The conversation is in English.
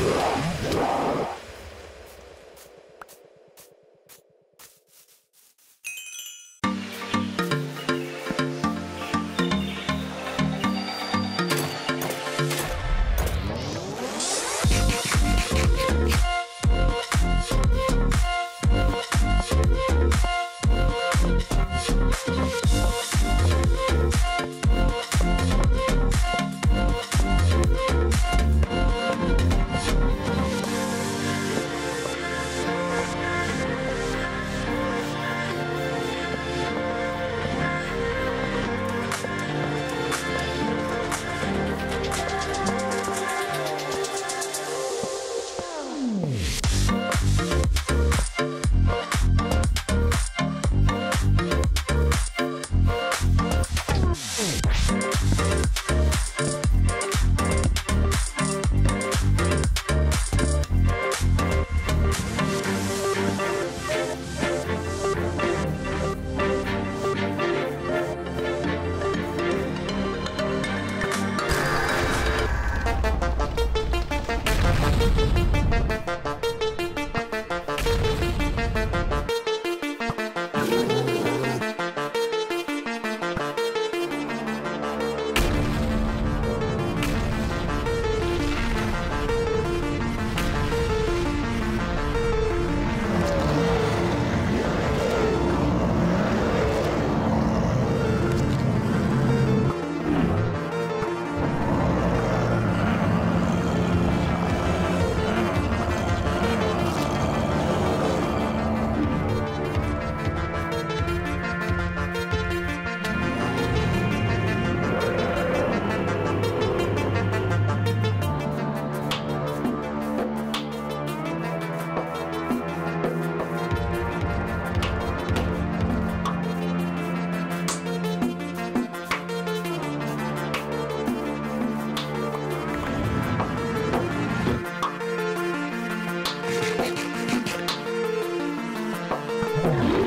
Let's go. Yeah.